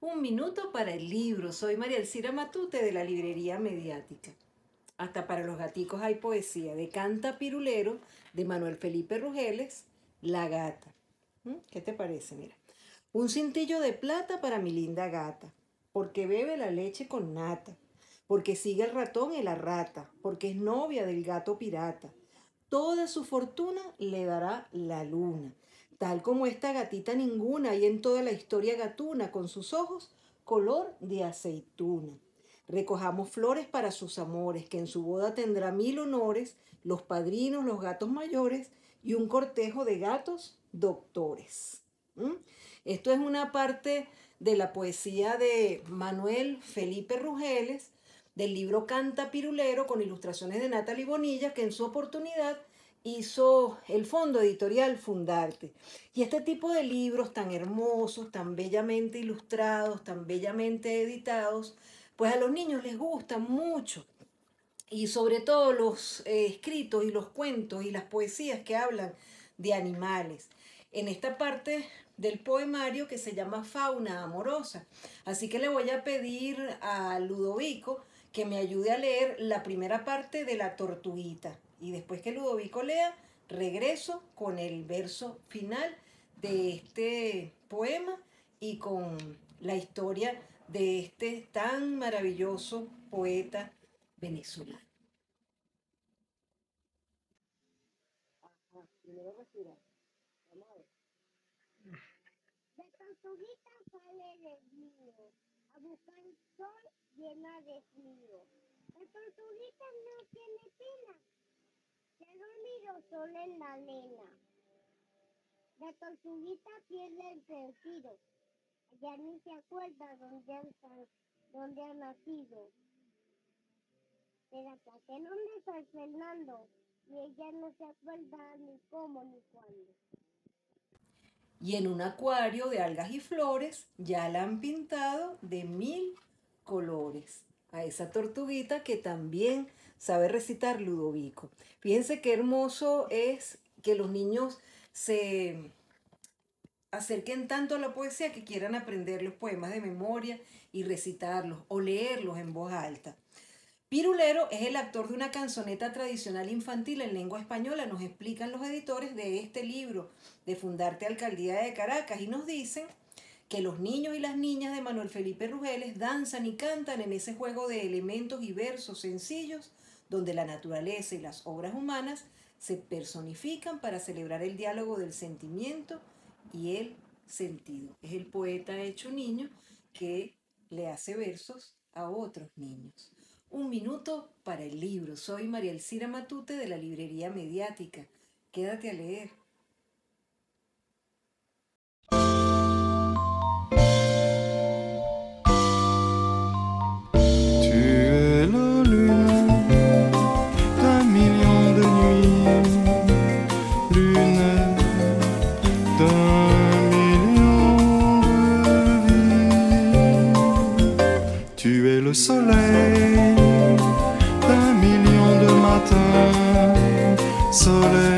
Un minuto para el libro. Soy María Elcira Matute de la librería mediática. Hasta para los gaticos hay poesía de Canta Pirulero de Manuel Felipe Rugeles, La gata. ¿Mm? ¿Qué te parece? Mira. Un cintillo de plata para mi linda gata, porque bebe la leche con nata, porque sigue el ratón y la rata, porque es novia del gato pirata. Toda su fortuna le dará la luna tal como esta gatita ninguna y en toda la historia gatuna, con sus ojos color de aceituna. Recojamos flores para sus amores, que en su boda tendrá mil honores, los padrinos, los gatos mayores y un cortejo de gatos doctores. ¿Mm? Esto es una parte de la poesía de Manuel Felipe Rugeles, del libro Canta Pirulero, con ilustraciones de Natalie Bonilla, que en su oportunidad hizo el fondo editorial Fundarte. Y este tipo de libros tan hermosos, tan bellamente ilustrados, tan bellamente editados, pues a los niños les gustan mucho. Y sobre todo los eh, escritos y los cuentos y las poesías que hablan de animales. En esta parte del poemario que se llama Fauna Amorosa. Así que le voy a pedir a Ludovico que me ayude a leer la primera parte de la tortuguita. Y después que Ludovico lea, regreso con el verso final de este poema y con la historia de este tan maravilloso poeta venezolano. Sale a sol llena de no tiene sola en la arena. La tortuguita pierde el sentido. Ya ni se acuerda dónde, han, dónde ha nacido. Pero en dónde está Fernando y ella no se acuerda ni cómo ni cuándo. Y en un acuario de algas y flores ya la han pintado de mil colores. A esa tortuguita que también sabe recitar Ludovico. Fíjense qué hermoso es que los niños se acerquen tanto a la poesía que quieran aprender los poemas de memoria y recitarlos o leerlos en voz alta. Pirulero es el actor de una canzoneta tradicional infantil en lengua española, nos explican los editores de este libro de Fundarte Alcaldía de Caracas y nos dicen que los niños y las niñas de Manuel Felipe Rugeles danzan y cantan en ese juego de elementos y versos sencillos donde la naturaleza y las obras humanas se personifican para celebrar el diálogo del sentimiento y el sentido. Es el poeta hecho niño que le hace versos a otros niños. Un minuto para el libro. Soy María Elcira Matute de la Librería Mediática. Quédate a leer. Soleil d'un million de matins, soleil